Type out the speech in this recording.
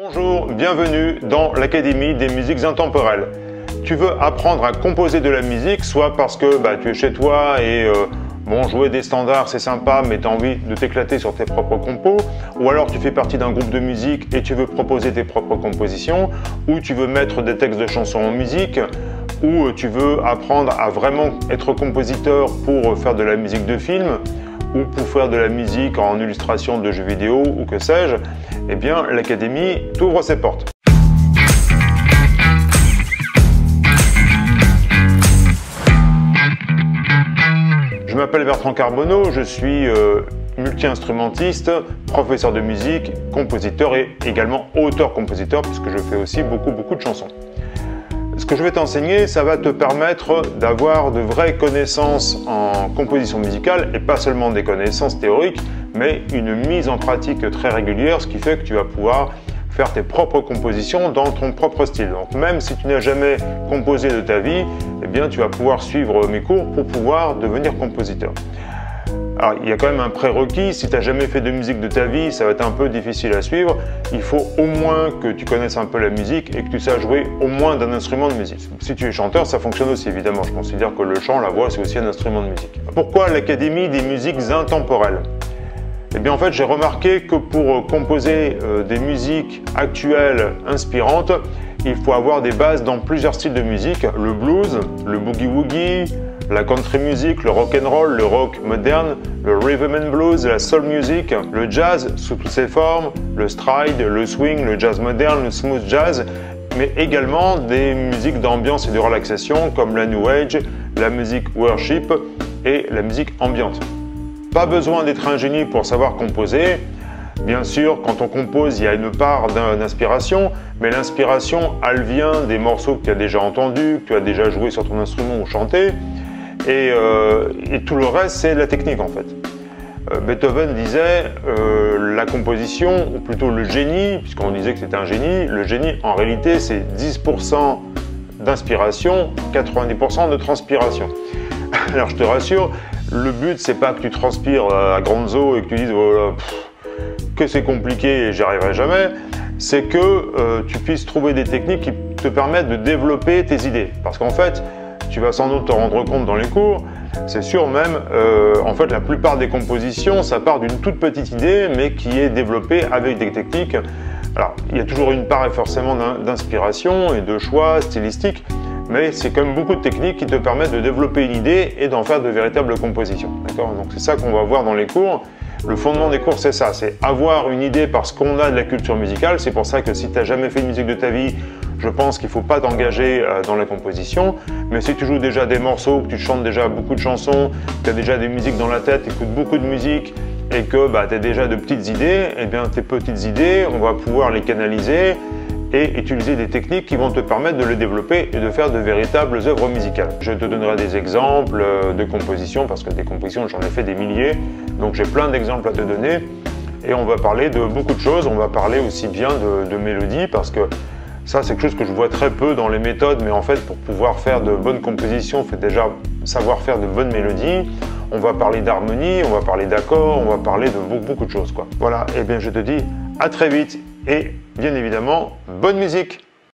Bonjour, bienvenue dans l'Académie des musiques intemporelles. Tu veux apprendre à composer de la musique, soit parce que bah, tu es chez toi et euh, bon, jouer des standards c'est sympa, mais tu as envie de t'éclater sur tes propres compos, ou alors tu fais partie d'un groupe de musique et tu veux proposer tes propres compositions, ou tu veux mettre des textes de chansons en musique, ou tu veux apprendre à vraiment être compositeur pour faire de la musique de film, ou pour faire de la musique en illustration de jeux vidéo ou que sais-je, eh bien l'Académie t'ouvre ses portes. Je m'appelle Bertrand Carbonneau, je suis euh, multi-instrumentiste, professeur de musique, compositeur et également auteur-compositeur puisque je fais aussi beaucoup beaucoup de chansons. Ce que je vais t'enseigner, ça va te permettre d'avoir de vraies connaissances en composition musicale et pas seulement des connaissances théoriques, mais une mise en pratique très régulière, ce qui fait que tu vas pouvoir faire tes propres compositions dans ton propre style. Donc même si tu n'as jamais composé de ta vie, eh bien tu vas pouvoir suivre mes cours pour pouvoir devenir compositeur. Alors, il y a quand même un prérequis. Si tu n'as jamais fait de musique de ta vie, ça va être un peu difficile à suivre. Il faut au moins que tu connaisses un peu la musique et que tu saches jouer au moins d'un instrument de musique. Si tu es chanteur, ça fonctionne aussi, évidemment. Je considère que le chant, la voix, c'est aussi un instrument de musique. Pourquoi l'Académie des musiques intemporelles? Eh bien en fait j'ai remarqué que pour composer euh, des musiques actuelles inspirantes, il faut avoir des bases dans plusieurs styles de musique, le blues, le boogie-woogie, la country music, le rock and roll, le rock moderne, le rhythm and blues, la soul music, le jazz sous toutes ses formes, le stride, le swing, le jazz moderne, le smooth jazz, mais également des musiques d'ambiance et de relaxation comme la new age, la musique worship et la musique ambiante. Pas besoin d'être un génie pour savoir composer. Bien sûr, quand on compose, il y a une part d'inspiration, mais l'inspiration, elle vient des morceaux que tu as déjà entendus, que tu as déjà joué sur ton instrument ou chanté. Euh, et, tout le reste, c'est la technique en fait. Euh, Beethoven disait euh, la composition, ou plutôt le génie, puisqu'on disait que c'était un génie, le génie en réalité c'est 10% d'inspiration, 90% de transpiration. Alors je te rassure, le but c'est pas que tu transpires à grandes eaux et que tu dises voilà, que c'est compliqué et j'y arriverai jamais, c'est que tu puisses trouver des techniques qui te permettent de développer tes idées. Parce qu'en fait, tu vas sans doute te rendre compte dans les cours, c'est sûr même, euh, en fait la plupart des compositions, ça part d'une toute petite idée, mais qui est développée avec des techniques. Alors, il y a toujours une part forcément d'inspiration et de choix stylistiques, mais c'est quand même beaucoup de techniques qui te permettent de développer une idée et d'en faire de véritables compositions. D'accord? Donc c'est ça qu'on va voir dans les cours. Le fondement des cours, c'est ça, c'est avoir une idée parce qu'on a de la culture musicale. C'est pour ça que si tu n'as jamais fait de musique de ta vie, je pense qu'il ne faut pas t'engager euh, dans la composition. Mais si tu joues déjà des morceaux, que tu chantes déjà beaucoup de chansons, que tu as déjà des musiques dans la tête, tu écoutes beaucoup de musique et que bah, tu as déjà de petites idées, eh bien tes petites idées, on va pouvoir les canaliser et utiliser des techniques qui vont te permettre de les développer et de faire de véritables œuvres musicales. Je te donnerai des exemples euh, de compositions parce que des compositions j'en ai fait des milliers, donc j'ai plein d'exemples à te donner et on va parler de beaucoup de choses. On va parler aussi bien de, de mélodies parce que ça, c'est quelque chose que je vois très peu dans les méthodes, mais en fait, pour pouvoir faire de bonnes compositions, il faut déjà savoir faire de bonnes mélodies. On va parler d'harmonie, on va parler d'accords, on va parler de beaucoup, beaucoup de choses. Quoi. Voilà, et eh bien je te dis à très vite et bien évidemment, bonne musique